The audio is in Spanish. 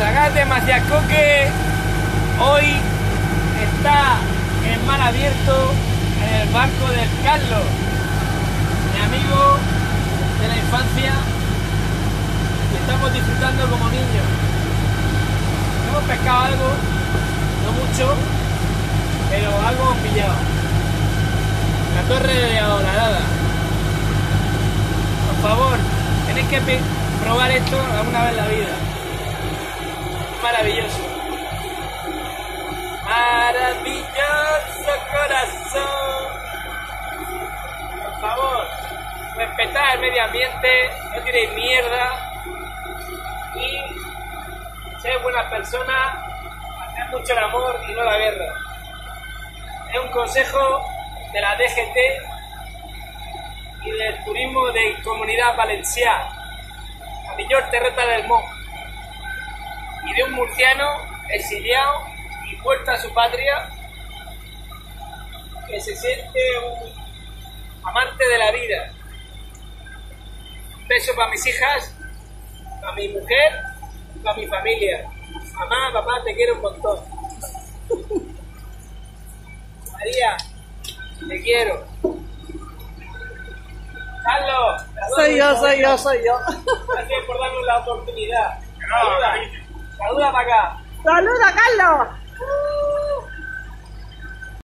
Zagate Maciascoque hoy está en mar abierto en el barco del Carlos, mi amigo de la infancia, y estamos disfrutando como niños. Hemos pescado algo, no mucho, pero algo hemos pillado. La torre de Horadada. Por favor, tenéis que probar esto alguna vez en la vida. Maravilloso. Maravilloso corazón. Por favor, respetad el medio ambiente, no tiréis mierda y sed buenas personas, haced mucho el amor y no la guerra. Es un consejo de la DGT y del turismo de Comunidad Valenciana, la mayor terreta del mundo, y de un murciano exiliado y vuelto a su patria que se siente un amante de la vida. Un beso para mis hijas, para mi mujer, para mi familia. Mamá, papá, te quiero un montón. María, te quiero. Carlos, Soy yo, soy yo, soy yo. Gracias por darnos la oportunidad. Para acá. ¡Saluda, Carlos!